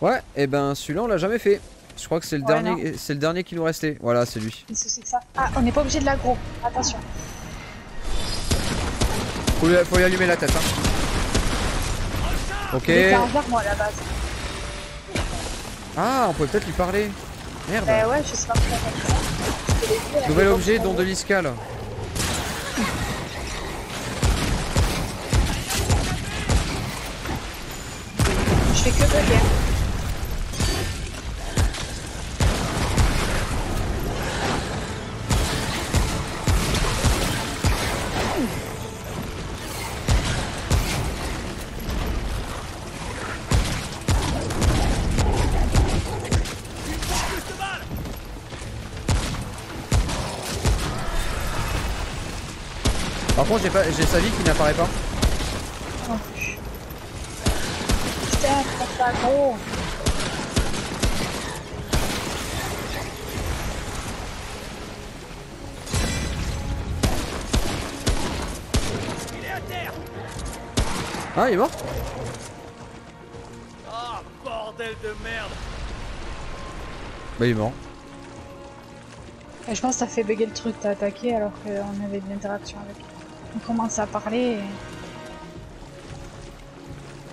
Ouais, et ben celui-là on l'a jamais fait. Je crois que c'est le, Ouais, dernier, c'est le dernier qui nous restait. Voilà, c'est lui. Que ça Ah, on n'est pas obligé de l'aggro. Attention. Faut lui, faut lui allumer la tête. Hein. Ok. Il était envers moi à la base. Ah, on peut peut-être lui parler. Merde. Bah ouais, je sais pas Nouvel objet, don de l'iscale. Je fais que bugger. J'ai pas, j'ai sa vie qui n'apparaît pas. Plus. Putain, gros. Ah, il est mort Ah, bordel de merde Bah, il est mort. Je pense que ça fait bugger le truc, t'as attaqué alors qu'on avait de l'interaction avec. On commence à parler et...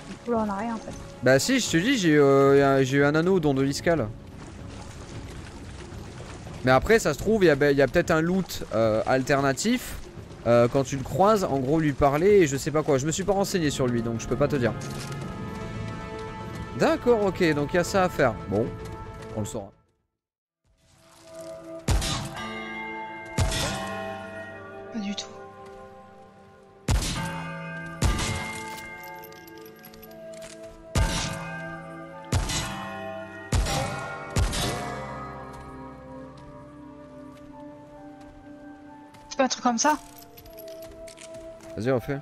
Du coup là on a rien en fait. Bah, si, je te dis, j'ai euh, j'ai eu un anneau don de l'iscale. Mais après, ça se trouve, il y a, il y a peut-être un loot euh, alternatif. euh, quand tu le croises, en gros, lui parler et je sais pas quoi. Je me suis pas renseigné sur lui, donc je peux pas te dire. D'accord, ok, donc il y a ça à faire. Bon, on le saura. Pas du tout. Un truc comme ça Vas-y, refais.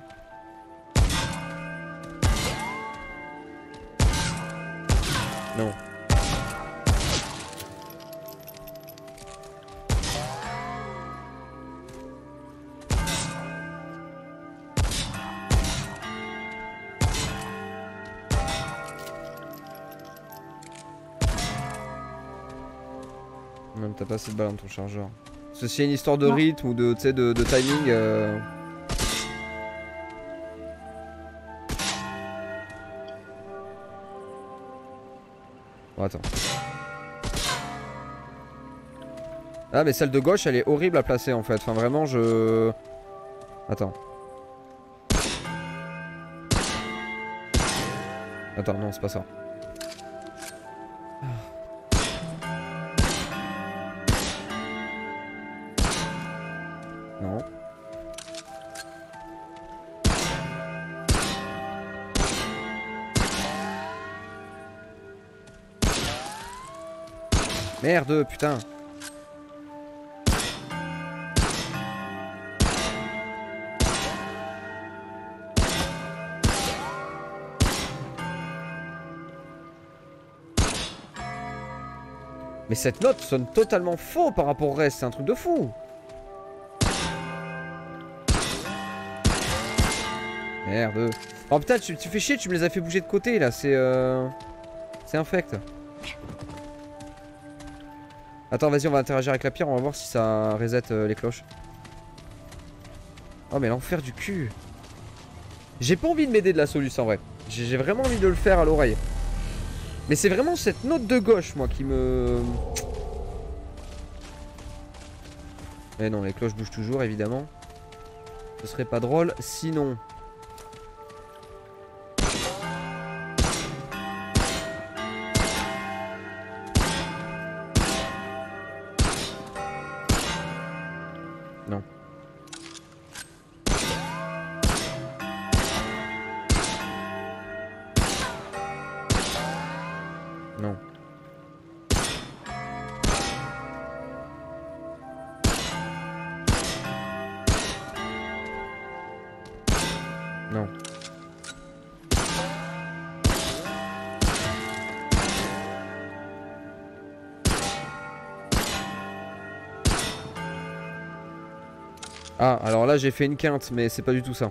Non. Non, t'as pas assez de balles dans ton chargeur. Parce que s'il y a une histoire de rythme ou de, de, de timing. euh, Bon, attends. Ah mais celle de gauche elle est horrible à placer en fait. Enfin vraiment je... Attends. Attends non c'est pas ça. Putain. Mais cette note sonne totalement faux par rapport au reste, c'est un truc de fou. Merde. Oh putain, tu, tu fais chier, tu me les as fait bouger de côté là, c'est euh... C'est infect. Attends, vas-y, on va interagir avec la pierre, on va voir si ça reset euh, les cloches. Oh mais l'enfer du cul. J'ai pas envie de m'aider de la solution en vrai. J'ai vraiment envie de le faire à l'oreille. Mais c'est vraiment cette note de gauche moi qui me... Mais non, les cloches bougent toujours évidemment. Ce serait pas drôle sinon... Ah, alors là j'ai fait une quinte, mais c'est pas du tout ça.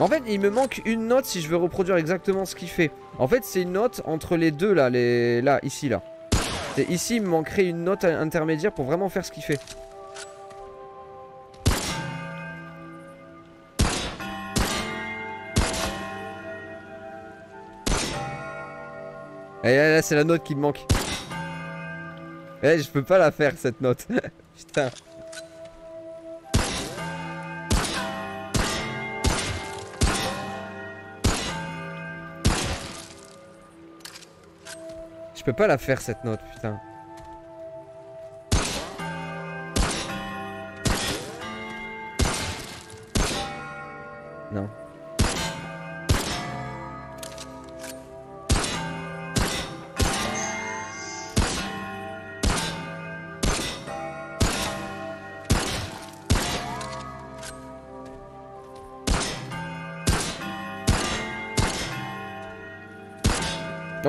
En fait, il me manque une note si je veux reproduire exactement ce qu'il fait. En fait, c'est une note entre les deux, là, les... là, ici, là. Et ici, il me manquerait une note intermédiaire pour vraiment faire ce qu'il fait. Là, là c'est la note qui me manque. Eh, je peux pas la faire cette note. Putain. Je peux pas la faire cette note, putain.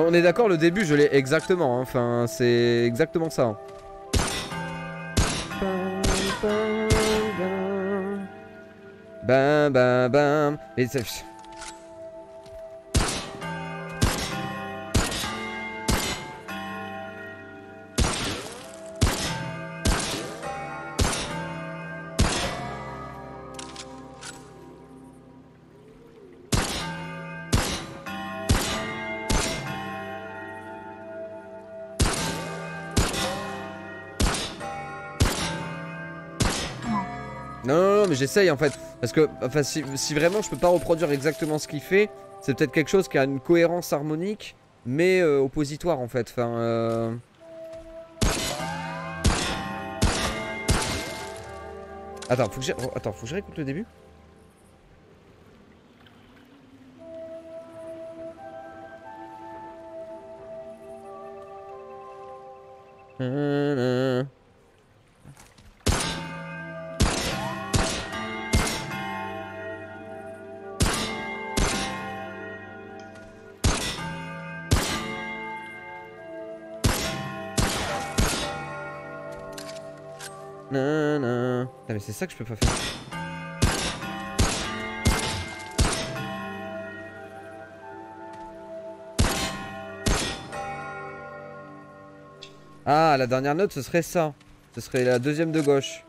On est d'accord, le début je l'ai exactement, hein. enfin c'est exactement ça. hein. Bam bam bam. Ça- j'essaye en fait. Parce que, enfin, si, vraiment je peux pas reproduire exactement ce qu'il fait, c'est peut-être quelque chose qui a une cohérence harmonique, mais euh, oppositoire en fait. Euh... Attends, faut que oh, Attends, faut que je réécoute le début. Nanana. Nanana. Ah mais c'est ça que je peux pas faire. Ah, la dernière note, ce serait ça. Ce serait la deuxième de gauche.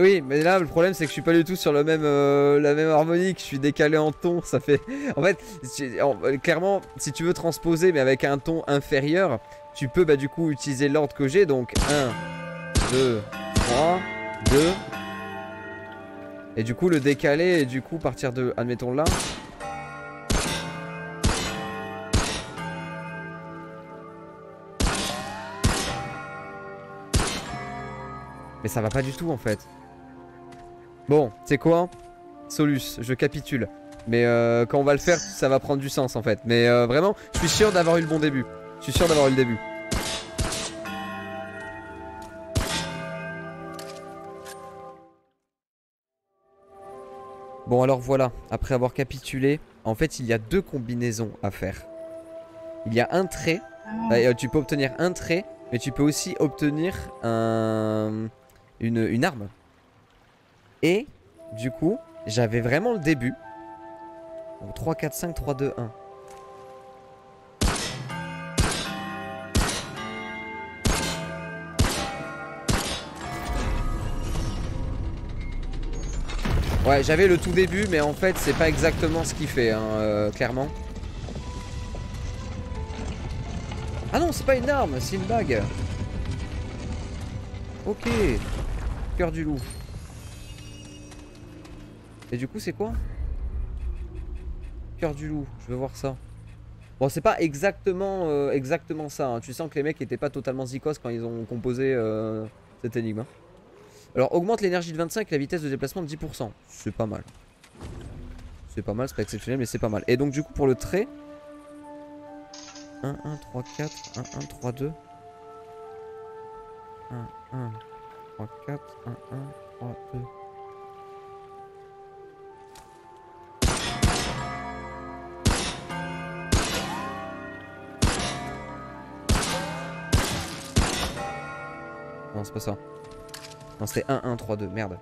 Eh oui, mais là le problème c'est que je suis pas du tout sur même, euh, la même harmonique, je suis décalé en ton, ça fait... En fait, clairement, si tu veux transposer mais avec un ton inférieur, tu peux bah du coup utiliser l'ordre que j'ai, donc 1, 2, 3, 2... Et du coup le décaler et du coup partir de, admettons là... Mais ça va pas du tout en fait. Bon, c'est quoi Solus, je capitule. Mais euh, quand on va le faire, ça va prendre du sens en fait. Mais euh, vraiment, je suis sûr d'avoir eu le bon début. Je suis sûr d'avoir eu le début. Bon alors voilà, après avoir capitulé, en fait il y a deux combinaisons à faire. Il y a un trait, Ah, euh, tu peux obtenir un trait, mais tu peux aussi obtenir un, une, une arme. Et du coup, j'avais vraiment le début. Donc 3, 4, 5, 3, 2, 1. Ouais, j'avais le tout début, mais en fait, c'est pas exactement ce qu'il fait, hein, euh, clairement. Ah non, c'est pas une arme, c'est une bague. Ok. Cœur du loup. Et du coup, c'est quoi? Cœur du loup, je veux voir ça. Bon, c'est pas exactement, euh, exactement ça. hein. Tu sens que les mecs étaient pas totalement zikos quand ils ont composé euh, cette énigme. hein. Alors, augmente l'énergie de 25 et la vitesse de déplacement de 10%. C'est pas mal. C'est pas mal, c'est pas exceptionnel, mais c'est pas mal. Et donc, du coup, pour le trait. 1, 1, 3, 4, 1, 1, 3, 2. 1, 1, 3, 4, 1, 1, 3, 2. Non, c'est pas ça. Non, c'était 1, 1, 3, 2. Merde.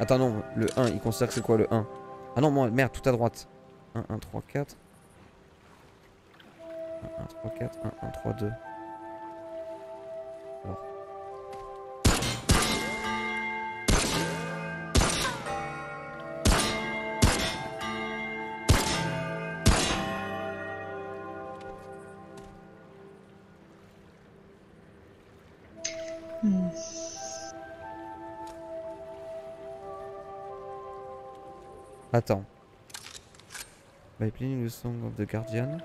Attends, non, le 1, il considère que c'est quoi le 1 Ah non, moi, merde, tout à droite. 1, 1, 3, Attends. By playing the song of the Guardian.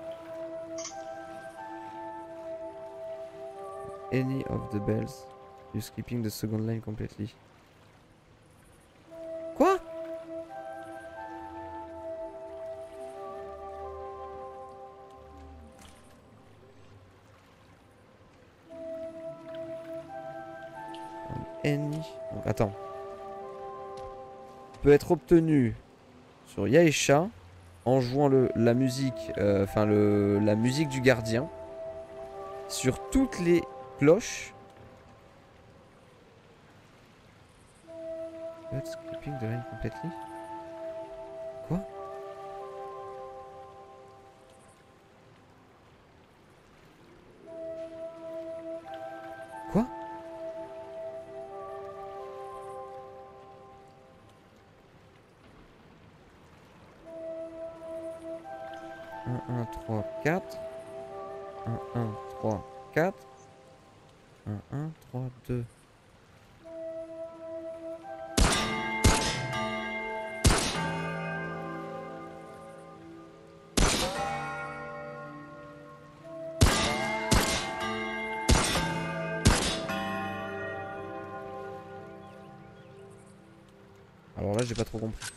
Any of the bells. You skipping the second line completely. Quoi? Any. Donc attends. Peut être obtenu sur Yaesha en jouant le, la musique, euh, enfin le, la musique du gardien sur toutes les cloches. 3, 4. 1, 1, 3, 4. 1, 1, 3, 2. Alors là, j'ai pas trop compris.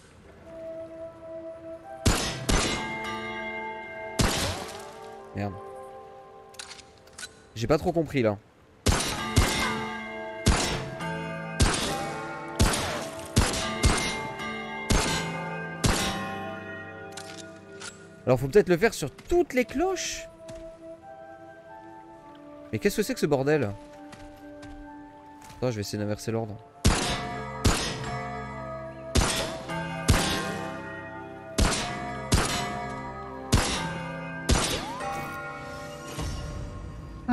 Merde. J'ai pas trop compris là. Alors faut peut-être le faire sur toutes les cloches Mais qu'est-ce que c'est que ce bordel? Attends, je vais essayer d'inverser l'ordre.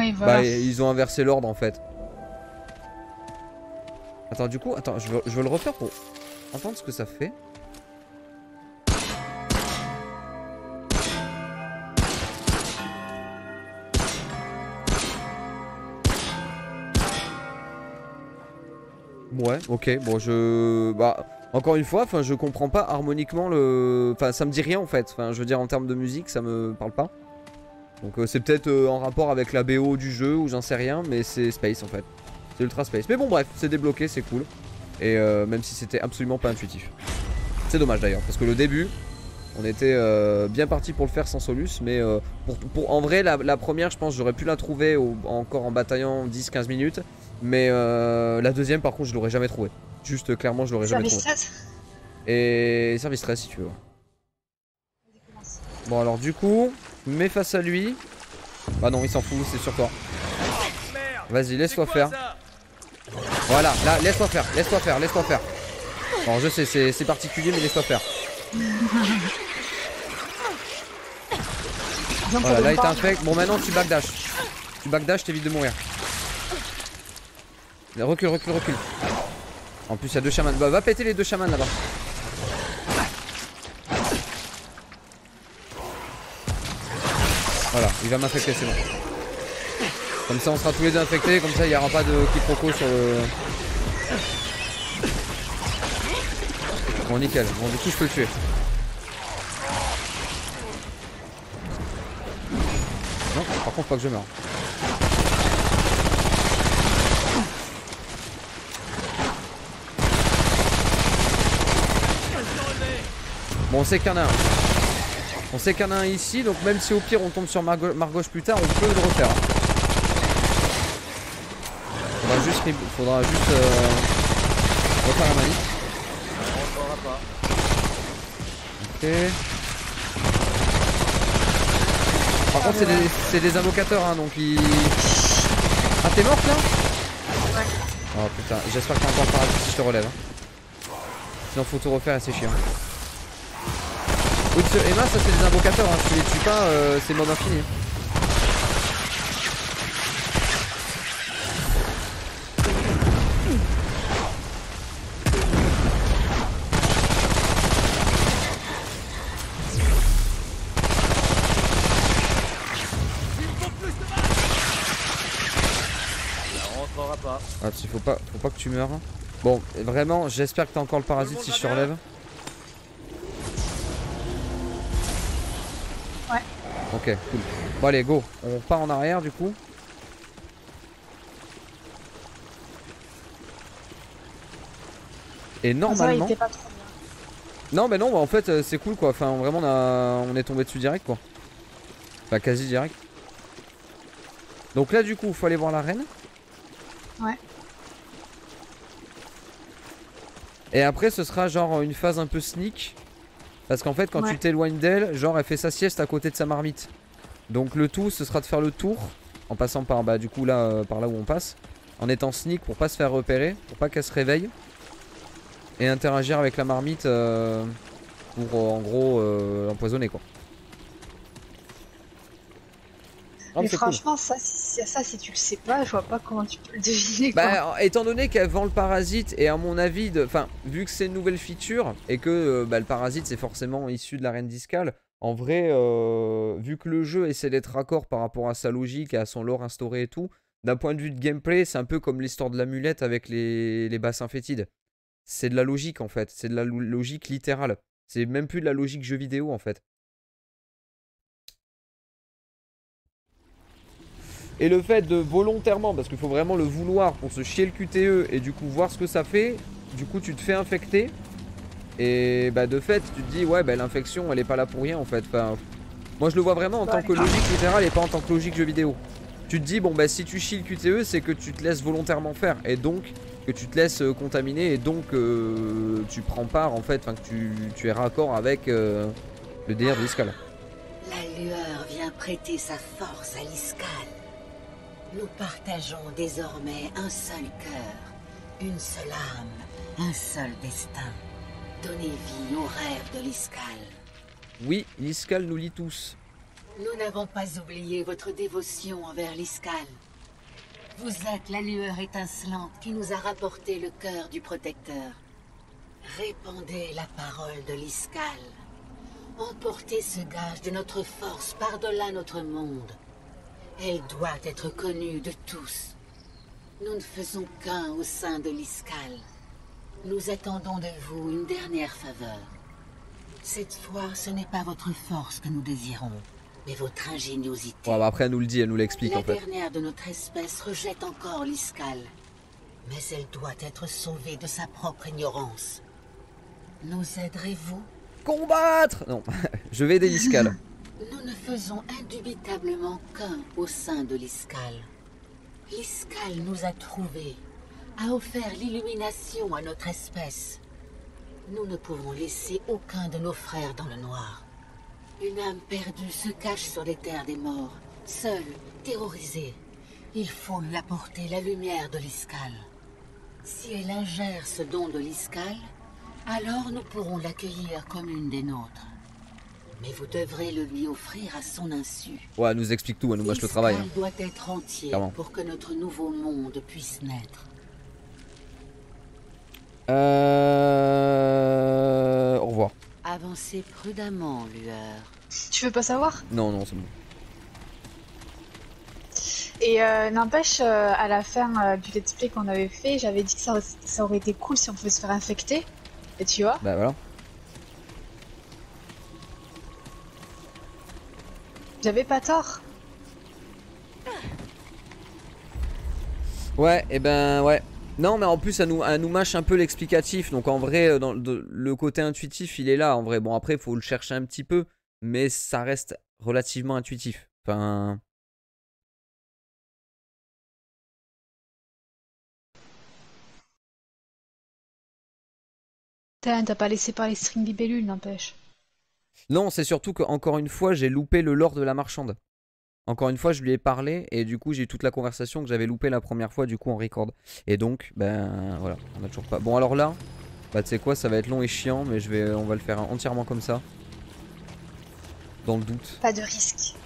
Oui, voilà. Bah ils ont inversé l'ordre en fait. Attends du coup, attends, je veux, je veux le refaire pour entendre ce que ça fait. Ouais, ok, bon je... Bah, encore une fois, enfin je comprends pas harmoniquement le... Enfin ça me dit rien en fait, enfin je veux dire en termes de musique ça me parle pas. Donc euh, c'est peut-être euh, en rapport avec la BO du jeu ou j'en sais rien, mais c'est Space en fait. C'est Ultra Space. Mais bon bref, c'est débloqué, c'est cool. Et euh, même si c'était absolument pas intuitif. C'est dommage d'ailleurs, parce que le début, on était euh, bien parti pour le faire sans Solus, mais pour, pour- en vrai la, la première je pense j'aurais pu la trouver au- encore en bataillant 10-15 minutes. Mais euh, la deuxième par contre je l'aurais jamais trouvé. Juste clairement je l'aurais jamais Service trouvé. 13 Et service stress si tu veux. Bon alors du coup, mets face à lui. Bah non il s'en fout, c'est sur toi. Vas-y laisse-toi faire. Voilà, là laisse-toi faire, laisse-toi faire, laisse-toi faire. Bon je sais c'est particulier mais laisse-toi faire. Voilà là il t'infecte. Bon maintenant tu backdash. Tu backdash t'évites de mourir. Recule, recule, recule. En plus il y a deux chamans. Bah va péter les deux chamans là-bas. Voilà, il va m'infecter, c'est bon. Comme ça, on sera tous les deux infectés, comme ça, il n'y aura pas de quiproquo sur le. Bon, nickel. Bon, du coup, je peux le tuer. Non, par contre, pas que je meure. Bon, on sait qu'il y en a un. On sait qu'il y en a un ici, donc même si au pire on tombe sur Margo Margauche plus tard, on peut le refaire. Faudra juste, faudra juste euh, refaire la manip. Ok. Par contre, c'est des, des, invocateurs, hein, donc ils. Ah, t'es morte là Ouais. Oh putain, j'espère que t'as encore paradis si je te relève. Hein. Sinon, faut tout refaire et c'est chiant. Oui, Emma, ça c'est des invocateurs, hein. si tu les tues pas, euh, c'est mode infini. Ah, faut pas, faut pas que tu meurs. Bon, vraiment, j'espère que t'as encore le parasite si je te relève. Ok, cool. Bon, allez, go. On part en arrière du coup. Et normalement. non, mais non, bah, en fait, euh, c'est cool quoi. Enfin, vraiment, on, a... on est tombé dessus direct quoi. Enfin, quasi direct. Donc là, du coup, faut aller voir la reine. Ouais. Et après, ce sera genre une phase un peu sneak. Parce qu'en fait, quand tu t'éloignes d'elle, genre elle fait sa sieste à côté de sa marmite. Donc le tout, ce sera de faire le tour en passant par bah du coup là, euh, par là où on passe, en étant sneak pour pas se faire repérer, pour pas qu'elle se réveille, et interagir avec la marmite euh, pour en gros euh, l'empoisonner quoi. mais franchement, ça, ça, si tu le sais pas, je vois pas comment tu peux le deviner. Bah, étant donné vend le parasite, et à mon avis, enfin, vu que c'est une nouvelle feature, et que euh, bah, le parasite c'est forcément issu de la reine discale, en vrai, euh, vu que le jeu essaie d'être raccord par rapport à sa logique et à son lore instauré et tout, d'un point de vue de gameplay, c'est un peu comme l'histoire de l'amulette avec les bassins fétides. C'est de la logique en fait, c'est de la logique littérale. C'est même plus de la logique jeu vidéo en fait. Et le fait de volontairement, parce qu'il faut vraiment le vouloir pour se chier le QTE et du coup voir ce que ça fait, du coup tu te fais infecter. Et bah de fait tu te dis ouais bah l'infection elle est pas là pour rien en fait. Enfin, moi je le vois vraiment en tant que logique littérale et pas en tant que logique jeu vidéo. Tu te dis bon bah si tu chies le QTE c'est que tu te laisses volontairement faire et donc que tu te laisses euh, contaminer et donc euh, tu prends part en fait, enfin que tu, es raccord avec euh, le délire de l'Iscal. La lueur vient prêter sa force à l'Iscal. Nous partageons désormais un seul cœur, une seule âme, un seul destin. Donnez vie au rêve de l'Iscal. Oui, l'Iscal nous lit tous. Nous n'avons pas oublié votre dévotion envers l'Iscal. Vous êtes la lueur étincelante qui nous a rapporté le cœur du protecteur. Répandez la parole de l'Iscal. Emportez ce gage de notre force par-delà notre monde. Elle doit être connue de tous. Nous ne faisons qu'un au sein de l'Iscal. Nous attendons de vous une dernière faveur. Cette fois, ce n'est pas votre force que nous désirons, mais votre ingéniosité. Bon, bah après, elle nous le dit, elle nous l'explique en fait. La dernière de notre espèce rejette encore l'Iscal. Mais elle doit être sauvée de sa propre ignorance. Nous aiderez-vous? Combattre Non, je vais aider l'Iscal. Nous ne faisons indubitablement qu'un au sein de l'Iscal. L'Iscal nous a trouvés, a offert l'illumination à notre espèce. Nous ne pouvons laisser aucun de nos frères dans le noir. Une âme perdue se cache sur les terres des morts, seule, terrorisée. Il faut lui apporter la lumière de l'Iscal. Si elle ingère ce don de l'Iscal, alors nous pourrons l'accueillir comme une des nôtres. Mais vous devrez le lui offrir à son insu. Ouais, elle nous explique tout, elle nous mâche le travail. Il doit être entier pour que notre nouveau monde puisse naître. Euh... Au revoir. Avancez prudemment, lueur. Tu veux pas savoir Non, non, c'est bon. Et euh, n'empêche, euh, à la fin euh, du let's play qu'on avait fait, j'avais dit que ça, ça, aurait été cool si on pouvait se faire infecter. Et tu vois Bah voilà. J'avais pas tort. Ouais, et eh ben ouais. Non, mais en plus, elle nous, elle nous mâche un peu l'explicatif. Donc en vrai, euh, dans le côté intuitif, il est là. En vrai, bon, après, il faut le chercher un petit peu. Mais ça reste relativement intuitif. Enfin. T'as pas laissé parler String Libellule, n'empêche. Non, c'est surtout que encore une fois, j'ai loupé le lore de la marchande. Encore une fois, je lui ai parlé et du coup, j'ai eu toute la conversation que j'avais loupé la première fois, du coup, en record. Et donc, ben voilà, on a toujours pas. Bon, alors là, bah tu sais quoi, ça va être long et chiant, mais je vais, on va le faire entièrement comme ça. Dans le doute. Pas de risque.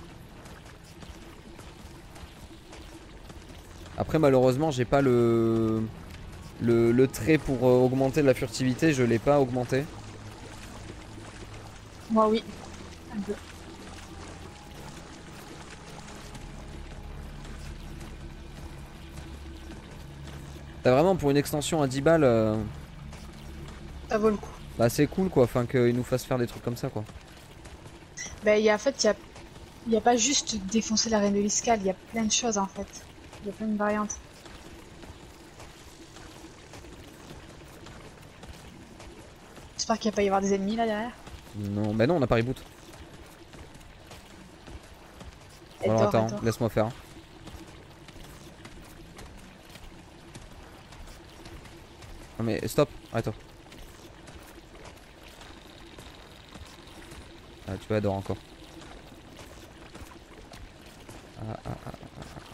Après, malheureusement, j'ai pas le... le le trait pour euh, augmenter la furtivité, je l'ai pas augmenté. Moi, oui. Un peu. T'as vraiment pour une extension à 10 balles, euh, Ça vaut le coup. bah c'est cool quoi, enfin qu'il nous fasse faire des trucs comme ça quoi. Il y a, en fait, il y a, il y a pas juste défoncer la reine de l'Iscal, il y a plein de choses en fait. Il y a plein de variantes. J'espère qu'il va pas y avoir des ennemis là derrière. Non, bah non, on a pas reboot. Elle Alors attends, laisse-moi faire. Non mais stop, arrête-toi. Ah tu elle dort encore. Ah, ah, ah, ah,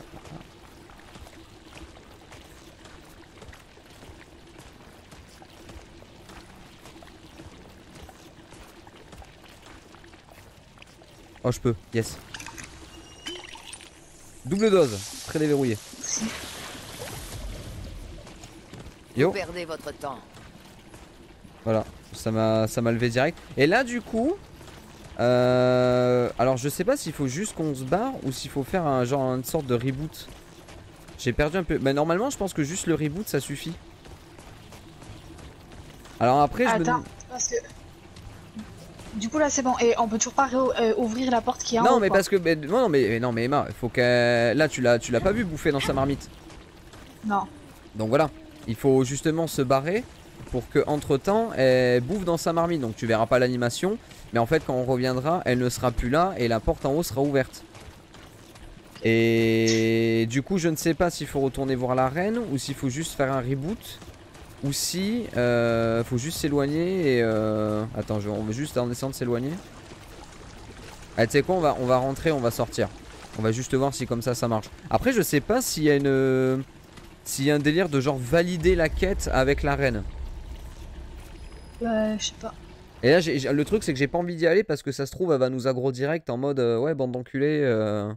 Oh je peux, yes. Double dose, très déverrouillé. Yo. Perdez votre temps. Voilà, ça m'a ça m'a levé direct. Et là du coup, euh, alors je sais pas s'il faut juste qu'on se barre ou s'il faut faire un genre une sorte de reboot. J'ai perdu un peu. Mais normalement je pense que juste le reboot ça suffit. Alors après je me. Du coup là c'est bon, et on peut toujours pas euh, ouvrir la porte qui est en non haut, mais quoi. parce que mais- non mais non mais Emma, il faut que là tu l'as tu l'as pas vu bouffer dans sa marmite. Non. Donc voilà, il faut justement se barrer pour que entre temps elle bouffe dans sa marmite. Donc tu verras pas l'animation, mais en fait quand on reviendra, elle ne sera plus là et la porte en haut sera ouverte. Et du coup, je ne sais pas s'il faut retourner voir la reine ou s'il faut juste faire un reboot ou si euh, faut juste s'éloigner et euh... attends, je, on va juste en essayant de s'éloigner. Ah, tu sais quoi, on va on va rentrer, on va sortir. On va juste voir si comme ça ça marche. Après, je sais pas s'il y a une s'il y a un délire de genre valider la quête avec la reine. Euh, je sais pas. Et là, le truc, c'est que j'ai pas envie d'y aller parce que ça se trouve, elle va nous aggro direct en mode euh, ouais, bande d'enculés. euh.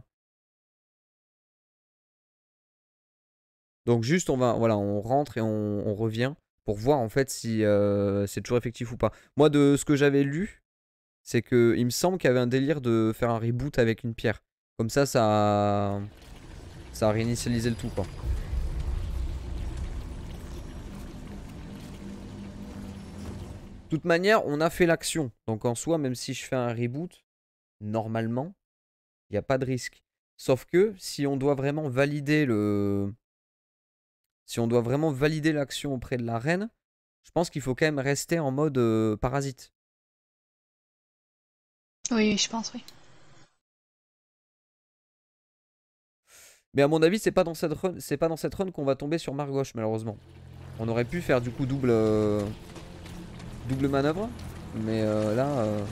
Donc, juste, on va, voilà, on rentre et on, revient pour voir en fait si euh, c'est toujours effectif ou pas. Moi, de ce que j'avais lu, c'est que il me semble qu'il y avait un délire de faire un reboot avec une pierre. Comme ça, ça, a- réinitialisé le tout. De toute manière, on a fait l'action. Donc en soi, même si je fais un reboot, normalement, il n'y a pas de risque. Sauf que si on doit vraiment valider le. Si on doit vraiment valider l'action auprès de la reine, je pense qu'il faut quand même rester en mode euh, parasite. Oui, je pense, oui. Mais à mon avis, c'est pas dans cette run, c'est pas dans cette run qu'on va tomber sur Margauche, malheureusement. On aurait pu faire du coup double euh, double manœuvre, mais euh, là. euh,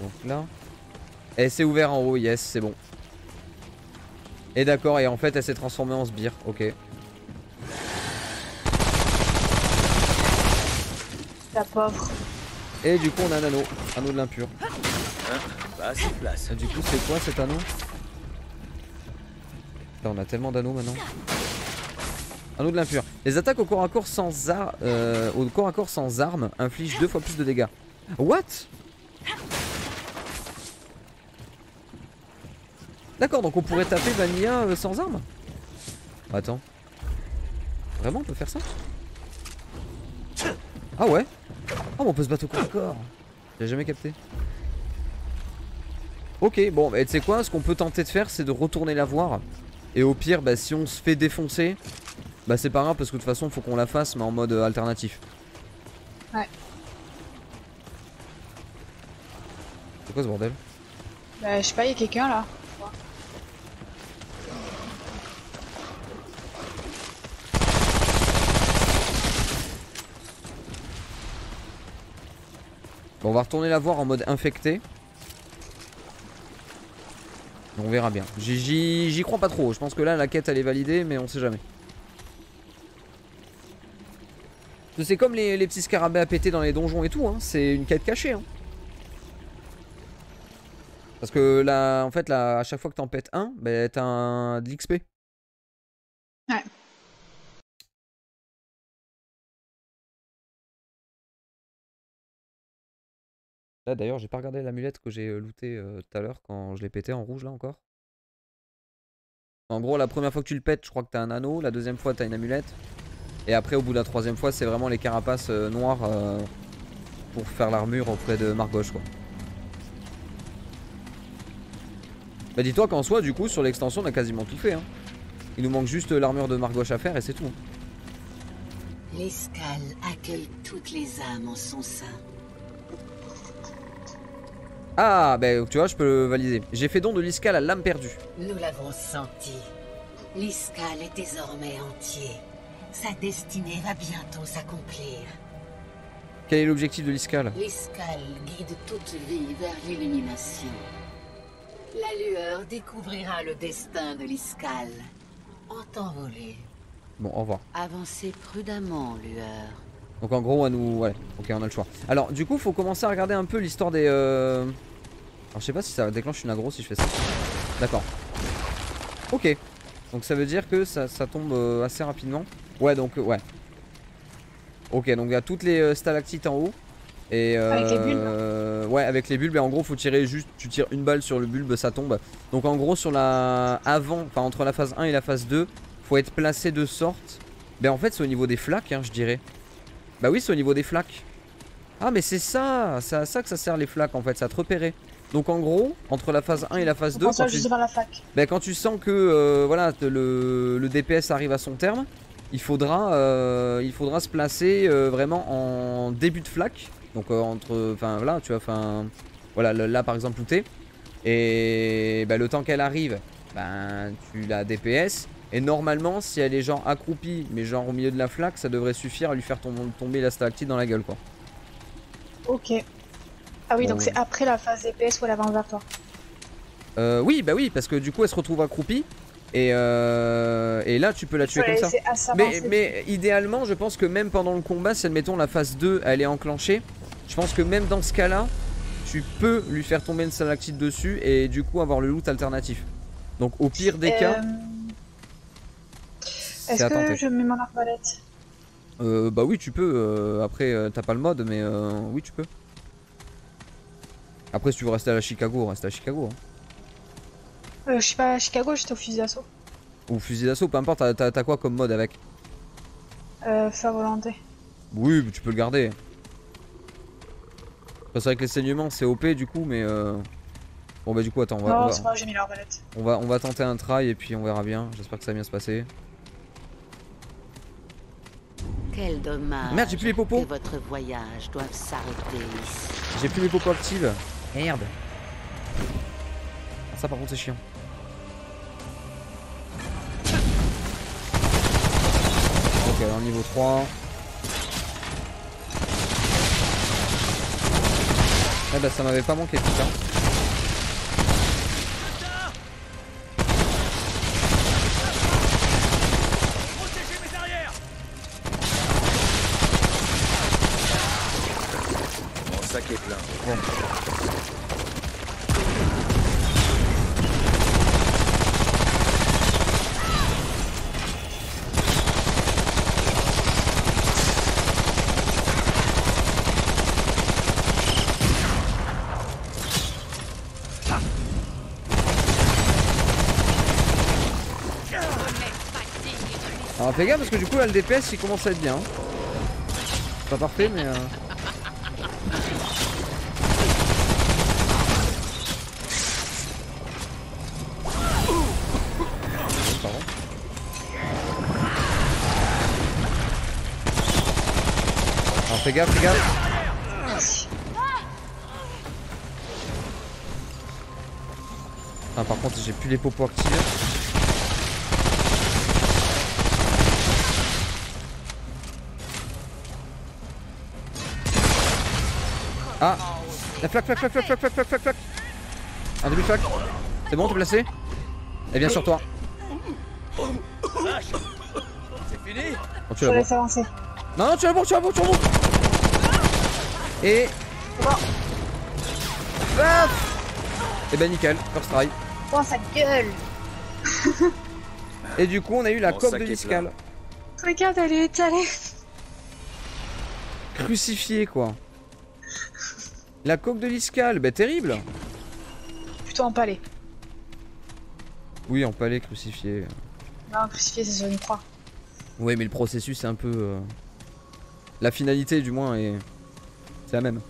Donc là. Et c'est ouvert en haut, yes, c'est bon. Et d'accord, et en fait, elle s'est transformée en sbire, ok. La pauvre. Et du coup, on a un anneau, anneau de l'impur. Pas assez de place. Et du coup, c'est quoi cet anneau? Putain, on a tellement d'anneaux maintenant. Anneau de l'impur. Les attaques au corps à corps sans ar- euh, au corps à corps sans armes infligent deux fois plus de dégâts. What? D'accord, donc on pourrait taper Vanilla euh, sans armes Attends. Vraiment, on peut faire ça? Ah ouais? Ah, mais on peut se battre au corps à corps. J'ai jamais capté. Ok, bon, bah, tu sais quoi, ce qu'on peut tenter de faire, c'est de retourner la voir Et au pire, bah, si on se fait défoncer, bah c'est pas grave parce que de toute façon faut qu'on la fasse mais en mode euh, alternatif. Ouais. C'est quoi ce bordel? Bah, je sais pas, il y a quelqu'un là. On va retourner la voir en mode infecté. On verra bien. J'y- crois pas trop. Je pense que là, la quête, elle est validée, mais on sait jamais. C'est comme les, les petits scarabées à péter dans les donjons et tout. Hein. C'est une quête cachée. Hein. Parce que là, en fait, là, à chaque fois que t'en pètes un, bah, t'as un, de l'XP. Ouais. D'ailleurs j'ai pas regardé l'amulette que j'ai looté euh, tout à l'heure quand je l'ai pété en rouge là encore. En gros la première fois que tu le pètes je crois que t'as un anneau, la deuxième fois t'as une amulette. Et après au bout de la troisième fois c'est vraiment les carapaces noires pour faire l'armure auprès de Margoche quoi. Bah dis-toi qu'en soi du coup sur l'extension on a quasiment tout fait hein. Il nous manque juste l'armure de Margoche à faire et c'est tout. L'escale accueille toutes les âmes en son sein. Ah bah tu vois je peux le valider. J'ai fait don de l'iscale à l'âme perdue. Nous l'avons senti. L'Iscal est désormais entier. Sa destinée va bientôt s'accomplir. Quel est l'objectif de l'iscale L'Iscal guide toute vie vers l'illumination. La lueur découvrira le destin de l'Iscal. En temps volé. Bon au revoir. Avancez prudemment, lueur. Donc en gros, à nous, ouais, ok, on a le choix. Alors du coup, faut commencer à regarder un peu l'histoire des. Euh... Alors je sais pas si ça déclenche une aggro si je fais ça. D'accord. Ok. Donc ça veut dire que ça, ça tombe euh, assez rapidement. Ouais, donc euh, ouais. Ok, donc il y a toutes les euh, stalactites en haut. Et euh, Avec les bulbes Ouais, avec les bulbes. Et en gros, faut tirer juste. Tu tires une balle sur le bulbe, ça tombe. Donc en gros, sur la. Avant, enfin entre la phase 1 et la phase 2, faut être placé de sorte. Ben en fait, c'est au niveau des flaques, hein, je dirais. Bah oui, c'est au niveau des flaques. Ah, mais c'est ça C'est à ça que ça sert les flaques en fait, ça te repérer. Donc en gros, entre la phase 1 et la phase 2, Pour ça, quand tu, la fac. bah, quand tu sens que euh, voilà, le, le DPS arrive à son terme, il faudra, euh, il faudra se placer euh, vraiment en début de flaque. Donc entre, enfin voilà, tu vois, enfin voilà, là par exemple où t'es. Et bah, le temps qu'elle arrive, ben tu la DPS. Et normalement, si elle est genre accroupie, mais genre au milieu de la flaque, ça devrait suffire à lui faire tom- tomber la stalactite dans la gueule quoi. Ok. Ah oui, donc c'est après la phase DPS ou vers toi. Euh, oui, bah oui, parce que du coup elle se retrouve accroupie. Et, euh, et là tu peux la tuer comme la ça. Mais, idéalement, je pense que même pendant le combat, si admettons la phase 2 elle est enclenchée, je pense que même dans ce cas-là, tu peux lui faire tomber une stalactite dessus et du coup avoir le loot alternatif. Donc au pire des cas, Euh, Est-ce que je mets mon arbalète? Euh, bah oui, tu peux. euh, après, euh, t'as pas le mode, mais euh, oui, tu peux. Après, si tu veux rester à la Chicago, reste à Chicago. hein. euh, Je suis pas à Chicago, j'étais au fusil d'assaut. Ou fusil d'assaut, peu importe, t'as- quoi comme mode avec? Euh, feu à volonté. Oui, mais tu peux le garder. C'est vrai que les saignements c'est OP du coup, mais euh... Bon bah du coup attends, on va, on non, va- c'est pas grave, j'ai mis l'arbalète. on va, on va tenter un try et puis on verra bien. J'espère que ça va bien se passer. Quel dommage. Merde, j'ai plus les popos. Que votre voyage doive s'arrêter ici. J'ai plus mes popos actives. Merde. Ça par contre c'est chiant. Ok, alors niveau 3. Eh bah ça m'avait pas manqué tout ça. Protégez mes arrières Mon sac est plein. Alors Fais gaffe parce que du coup là le DPS il commence à être bien. Hein. Pas parfait mais... Euh... Alors fais gaffe, fais gaffe. Ah, par contre j'ai plus les pots pour. La flaque, flaque, flaque, flaque, flaque, flaque, flaque, flaque. Un début de flaque. C'est bon, t'es placé? Elle vient sur toi. C'est fini Oh, tu Je laisse avancer. Non, non, tu la vois, tu la vois, tu la vois. Et. Paf Et ben nickel, first try. Oh, sa gueule Et du coup, on a eu la Mon coque de est Liscal. Regarde, elle est étalée. Crucifié quoi. La coque de Liscal, bah terrible. Plutôt empalée. Oui, empalé, crucifié. Non, crucifié, c'est sur une croix. Oui, mais le processus c'est un peu. euh, La finalité du moins est. C'est la même.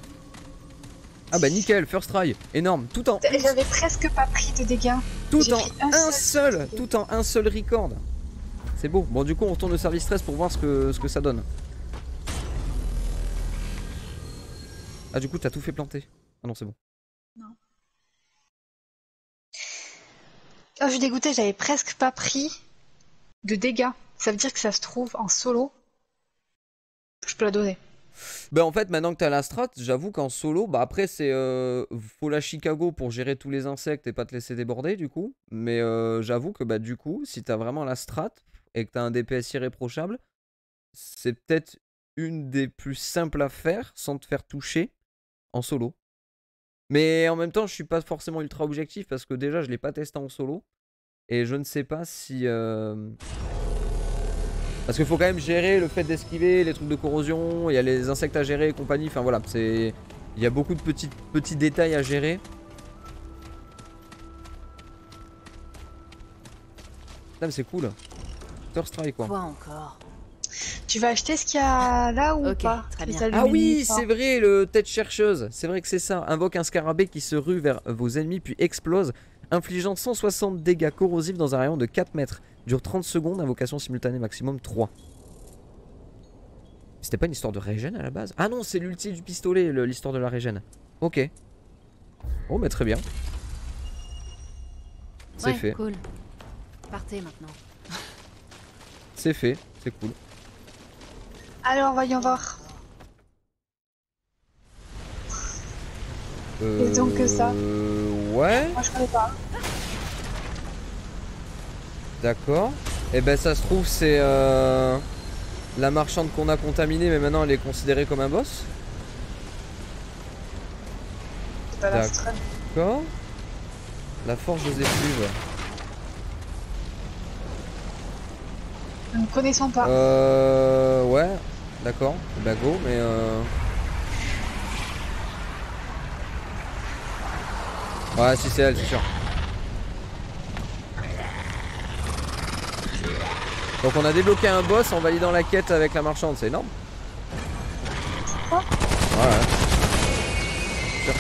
Ah bah nickel, first try, énorme, tout en J'avais presque pas pris de dégâts. tout en un un seul. seul, tout en un seul record. C'est beau. Bon du coup on retourne au service stress pour voir ce que ce que ça donne. Ah du coup t'as tout fait planter. Ah non c'est bon. Oh, je suis dégoûtée, j'avais presque pas pris de dégâts. Ça veut dire que ça se trouve en solo. Je peux la donner. Bah en fait maintenant que t'as la strat, j'avoue qu'en solo, bah après c'est euh, faut la Chicago pour gérer tous les insectes et pas te laisser déborder du coup. Mais euh, j'avoue que bah du coup si t'as vraiment la strat et que t'as un DPS irréprochable, c'est peut-être une des plus simples à faire sans te faire toucher en solo. Mais en même temps je suis pas forcément ultra objectif parce que déjà je l'ai pas testé en solo et je ne sais pas si... euh, parce qu'il faut quand même gérer le fait d'esquiver, les trucs de corrosion, il y a les insectes à gérer et compagnie. Enfin voilà, c'est. Il y a beaucoup de petits, petits détails à gérer. Putain, c'est cool. Thirst Strike quoi. Quoi encore Tu vas acheter ce qu'il y a là ou pas très bien. Ah oui, c'est vrai, le tête chercheuse. C'est vrai que c'est ça. Invoque un scarabée qui se rue vers vos ennemis puis explose, infligeant 160 dégâts corrosifs dans un rayon de 4 mètres. Dure 30 secondes, invocation simultanée maximum 3. C'était pas une histoire de régène à la base? Ah non, c'est l'ulti du pistolet, le- l'histoire de la régène. Ok. Bon, mais très bien. C'est Ouais, fait, Cool. Partez maintenant. c'est fait, c'est cool. Alors, voyons voir. Euh, donc que ça. Ouais. Moi, je connais pas. D'accord. Et ben ça se trouve c'est euh, la marchande qu'on a contaminée mais maintenant elle est considérée comme un boss. C'est pas la D'accord. strun. D'accord. La forge des effluves. Nous ne connaissons pas. Euh ouais, d'accord. Bah go mais euh... Ouais si c'est elle c'est sûr. Donc on a débloqué un boss en validant la quête avec la marchande, c'est énorme. Quoi Ouais. ouais. Sûr.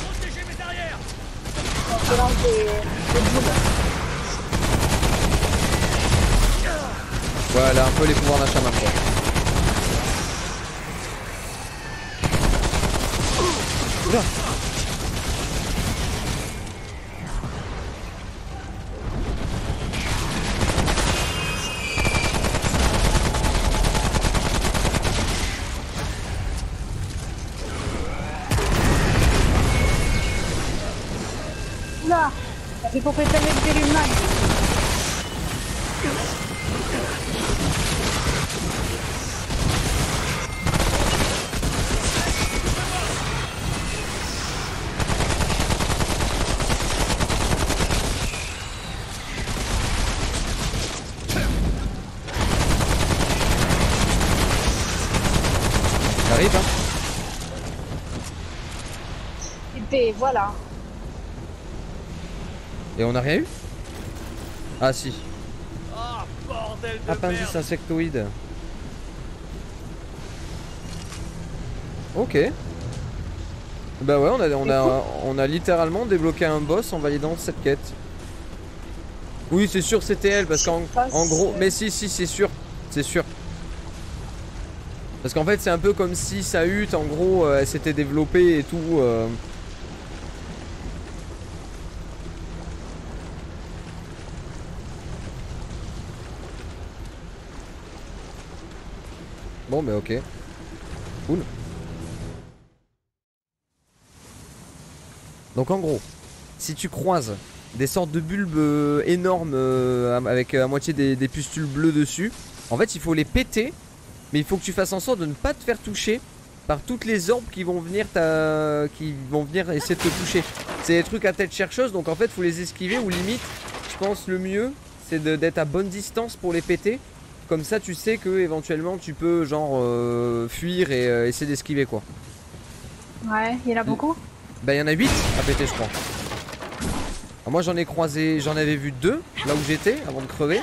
Protégez mes arrières On mélange des, des boules. Ouais, elle a un peu les pouvoirs chaman quoi. Oula. Là Ça fait pour péter avec des lumins. J'arrive hein. Et ben voilà. Et on a rien eu Ah si. Ah, bordel de Appendice merde insectoïde. Ok. Bah ouais, on a, on, a, on a littéralement débloqué un boss en validant cette quête. Oui, c'est sûr, c'était elle, parce qu'en en gros... Mais si, si, c'est sûr. C'est sûr. Parce qu'en fait, c'est un peu comme si sa hutte, en gros, euh, elle s'était développée et tout. euh. Bon, bah ok. Cool. Donc en gros, si tu croises des sortes de bulbes euh, énormes euh, avec euh, à moitié des, pustules bleues dessus, en fait il faut les péter, mais il faut que tu fasses en sorte de ne pas te faire toucher par toutes les orbes qui vont venir qui vont venir essayer de te toucher. C'est des trucs à tête chercheuse, donc en fait faut les esquiver ou limite, je pense le mieux c'est d'être à bonne distance pour les péter. Comme ça tu sais que éventuellement tu peux genre euh, fuir et euh, essayer d'esquiver quoi. Ouais, il y en a beaucoup? Bah il y en a 8 à péter je crois. Alors, moi j'en ai croisé, j'en avais vu deux là où j'étais avant de crever.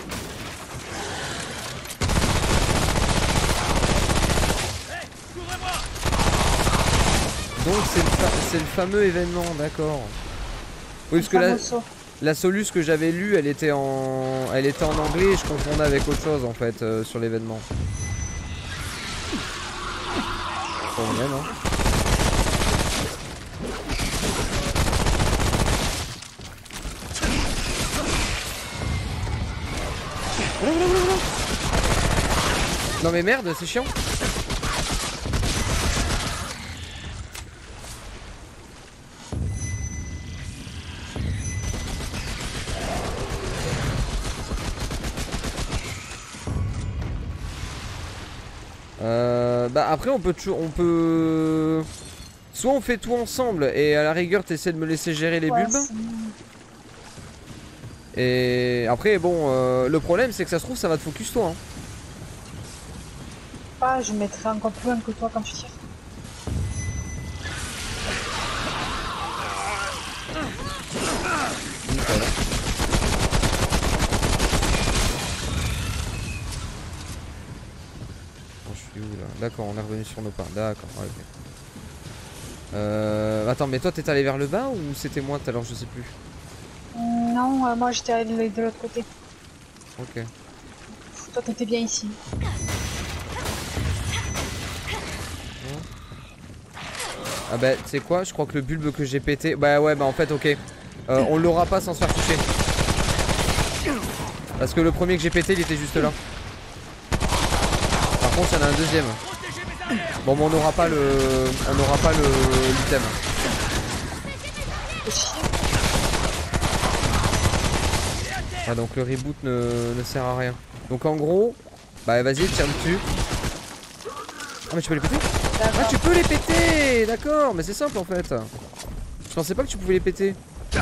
Donc c'est le, fa- le fameux événement, d'accord. Oui parce que Famoso. La solus que j'avais lue elle était en elle était en anglais et je confondais avec autre chose en fait euh, sur l'événement. Non mais merde, c'est chiant. Euh, bah après on peut toujours, on peut, soit on fait tout ensemble et à la rigueur t'essaies de me laisser gérer les Ouais, bulbes. Et après bon, euh, le problème c'est que ça se trouve ça va te focus toi. hein. pas, je mettrai encore plus loin que toi quand tu tires. Nickel. Bon, je suis où là D'accord, on est revenu sur nos pas. D'accord, ok. Euh, attends, mais toi t'es allé vers le bas ou c'était moi tout à l'heure Je sais plus. Non, euh, moi j'étais allé de l'autre côté. Ok. Toi t'étais bien ici. Ah bah, tu sais quoi Je crois que le bulbe que j'ai pété. Bah ouais, bah en fait, ok. Euh, on l'aura pas sans se faire toucher. Parce que le premier que j'ai pété, il était juste là. Par contre, il y en a un deuxième. Bon, mais on n'aura pas le. On n'aura pas le. l'item. Ah, donc le reboot ne, ne sert à rien. Donc en gros, bah vas-y, tire dessus. Ah, mais tu peux les péter Ah, tu peux les péter D'accord, mais c'est simple en fait. Je pensais pas que tu pouvais les péter. Ah,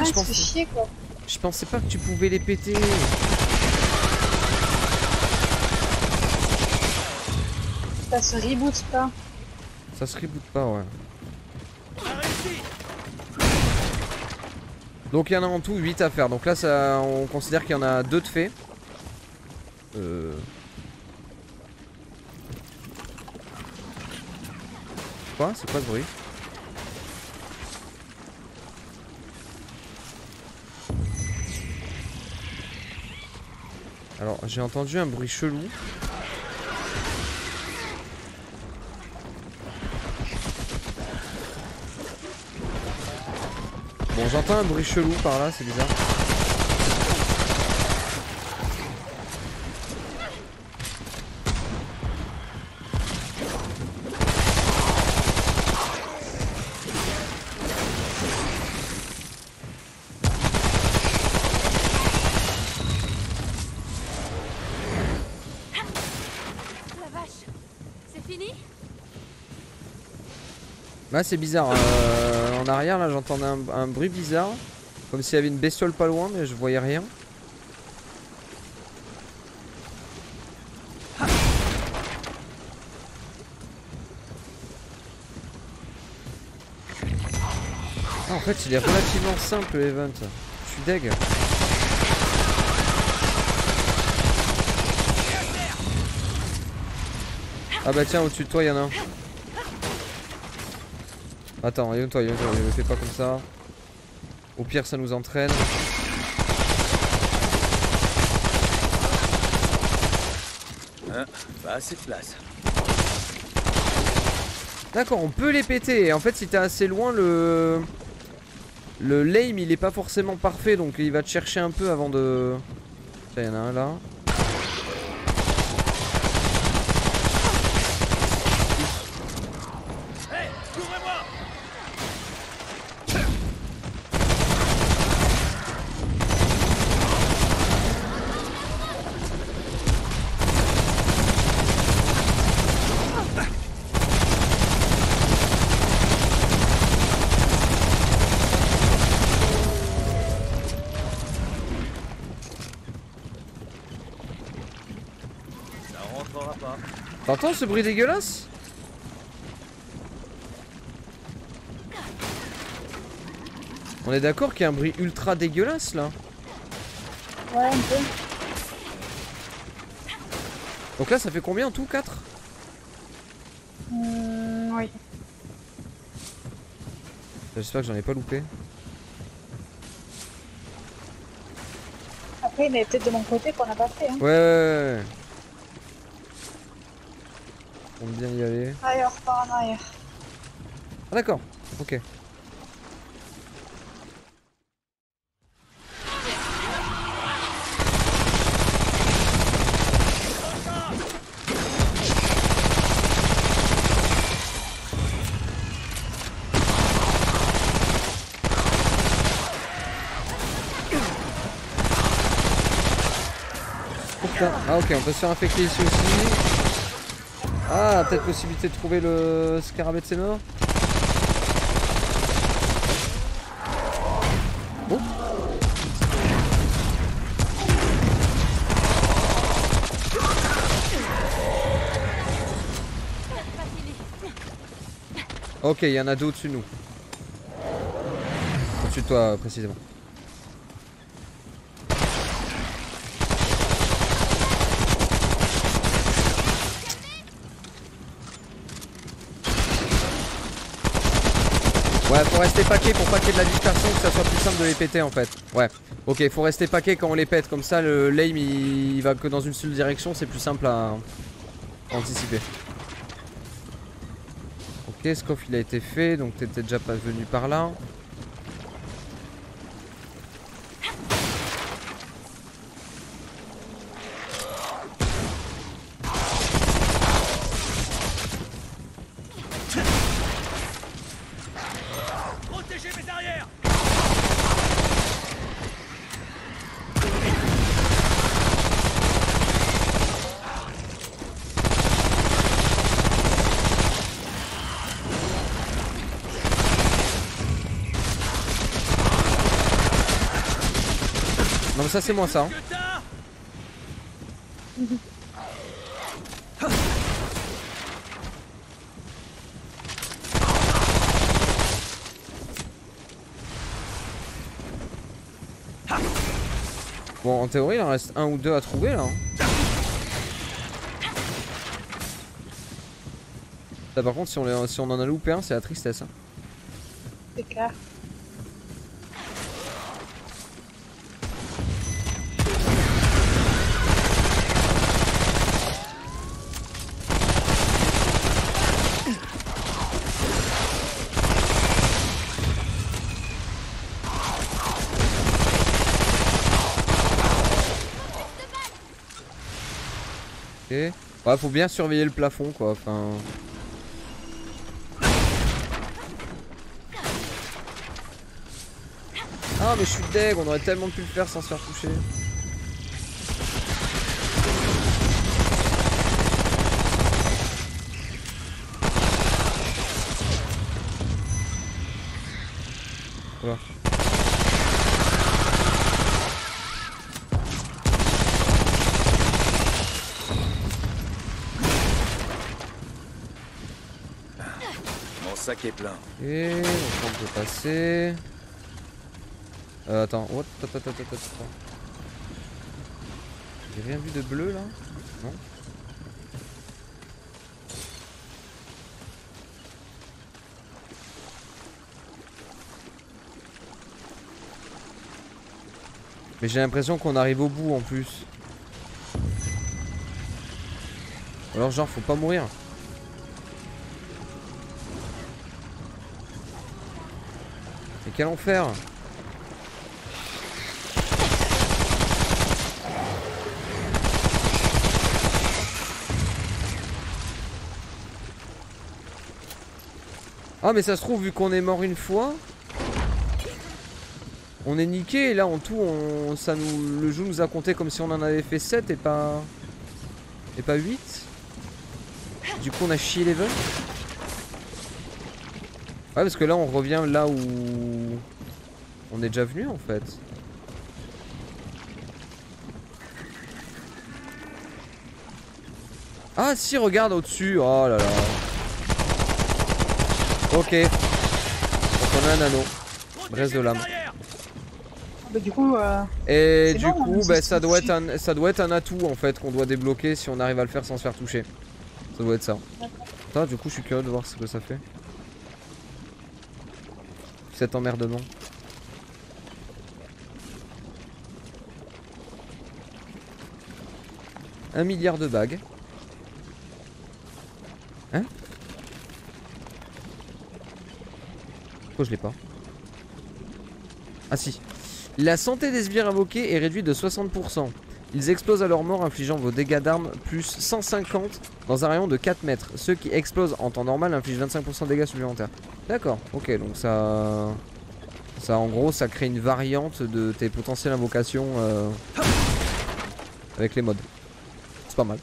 Ah, je, tu fais pensais, chier quoi. je pensais pas que tu pouvais les péter. Ça se reboot pas. Ça se reboot pas, ouais. Donc il y en a en tout 8 à faire. Donc là, ça, on considère qu'il y en a 2 de fait. Euh... Quoi? C'est quoi ce bruit? J'ai entendu un bruit chelou. Bon j'entends un bruit chelou par là, c'est bizarre. Là c'est bizarre, euh, en arrière là j'entendais un, un bruit bizarre Comme s'il y avait une bestiole pas loin mais je voyais rien. Ah en fait il est relativement simple l'event Je suis deg. Ah bah tiens au-dessus de toi il y en a un Attends, Yon-toi, Yon-toi, ne fais pas comme ça. Au pire, ça nous entraîne. Hein Pas assez de place. D'accord, on peut les péter. En fait, si t'es assez loin, le... Le lame, il est pas forcément parfait. Donc, il va te chercher un peu avant de... Tiens, il y en a un là. Ce bruit dégueulasse On est d'accord qu'il y a un bruit ultra dégueulasse là Ouais, un peu. Donc là ça fait combien en tout 4 Hum, oui. J'espère que j'en ai pas loupé. Après, il est peut-être de mon côté qu'on n'a pas fait. Hein. Ouais ouais ouais. Peut bien y aller. Allez, on repart en arrière. Ah d'accord, ok. Ah ok, on peut se faire infecter ici aussi. Ah, peut-être possibilité de trouver le scarabée de ses. Ok, il y en a deux au-dessus de nous. Au-dessus de toi, précisément. Ouais, faut rester paquet pour pas qu'il y ait de la dispersion, que ça soit plus simple de les péter en fait. Ouais, ok, faut rester paquet quand on les pète, comme ça le lame il, va que dans une seule direction, c'est plus simple à à anticiper. Ok, ce coffre il a été fait, donc t'étais déjà pas venu par là. Protégez mes arrières Non mais ça c'est moi ça. hein. Bon en théorie il en reste un ou deux à trouver là. hein. Là, par contre si on, les- si on en a loupé un c'est la tristesse. hein. C'est. Ouais faut bien surveiller le plafond quoi. Enfin. Ah mais je suis deg, on aurait tellement pu le faire sans se faire toucher. paquet plein. Et on tente de passer. Euh, attends, attends. J'ai rien vu de bleu là Non Mais j'ai l'impression qu'on arrive au bout en plus. Alors genre faut pas mourir. Quel enfer. Ah mais ça se trouve vu qu'on est mort une fois On est niqué et là en tout on, ça nous, le jeu nous a compté comme si on en avait fait 7 et pas Et pas 8 Du coup on a chié les 20 Ouais parce que là on revient là où On est déjà venu en fait Ah si regarde au-dessus Oh là là Ok. Donc on a un anneau. Reste de l'âme. Bah, du coup, euh, Et du bon, coup, bah, ça, doit être un, ça doit être un atout en fait qu'on doit débloquer si on arrive à le faire sans se faire toucher. Ça doit être ça. Attends, du coup, je suis curieux de voir ce que ça fait. Cet emmerdement. Un milliard de bagues. Hein Pourquoi je l'ai pas Ah si. La santé des sbires invoqués est réduite de 60%. Ils explosent à leur mort, infligeant vos dégâts d'armes plus 150 dans un rayon de 4 mètres. Ceux qui explosent en temps normal infligent 25% de dégâts supplémentaires. D'accord, ok, donc ça. Ça, en gros, ça crée une variante de tes potentielles invocations euh, avec les modes. C'est pas mal.